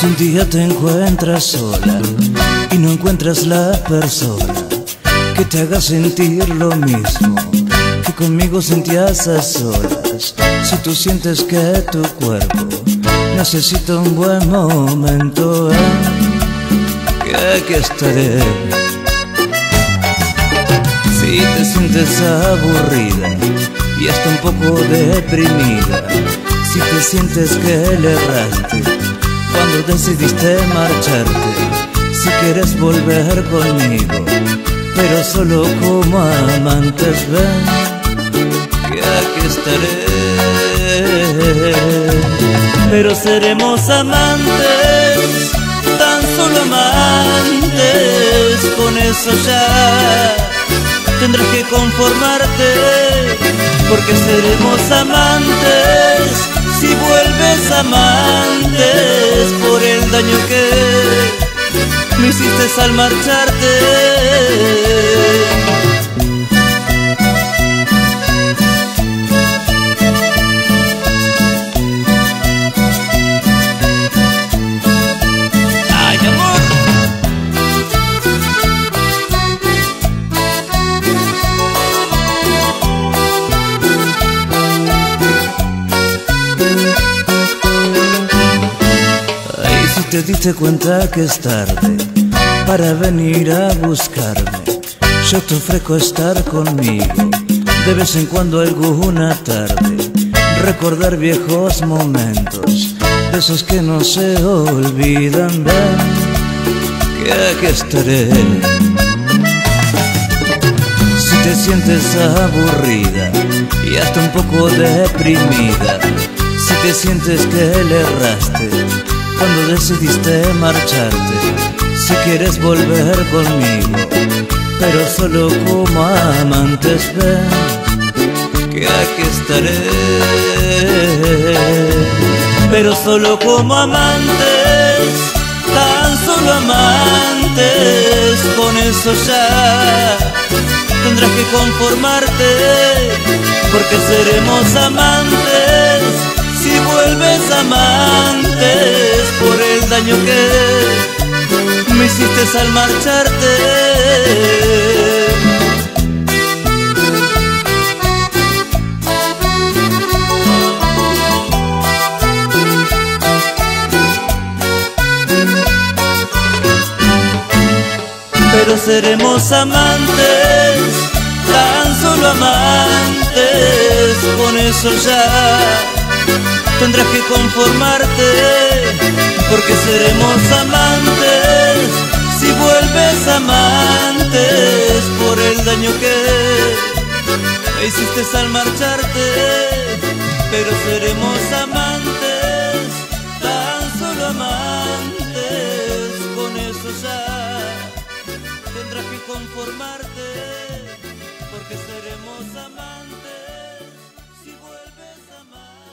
Si un día te encuentras sola y no encuentras la persona que te haga sentir lo mismo que conmigo sentías a solas, si tú sientes que tu cuerpo necesita un buen momento, que aquí estaré. Si te sientes aburrida y hasta un poco deprimida, si te sientes que le erraste cuando decidiste marcharte, si quieres volver conmigo, pero solo como amantes, ven, que aquí estaré. Pero seremos amantes, tan solo amantes, con eso ya tendrás que conformarte, porque seremos amantes si vuelves amantes por el daño que me hiciste al marcharte. Te diste cuenta que es tarde para venir a buscarme. Yo te ofrezco estar conmigo de vez en cuando alguna tarde. Recordar viejos momentos, de esos que no se olvidan. Ven, que aquí estaré. Si te sientes aburrida y hasta un poco deprimida, si te sientes que le erraste cuando decidiste marcharte, si quieres volver conmigo, pero solo como amantes ven, que aquí estaré, pero solo como amantes, tan solo amantes, con eso ya tendrás que conformarte, porque seremos amantes que me hiciste al marcharte. Pero seremos amantes, tan solo amantes, con eso ya tendrás que conformarte, porque seremos amantes si vuelves amantes por el daño que me hiciste al marcharte, pero seremos amantes, tan solo amantes, con eso ya tendrás que conformarte, porque seremos amantes si vuelves amantes.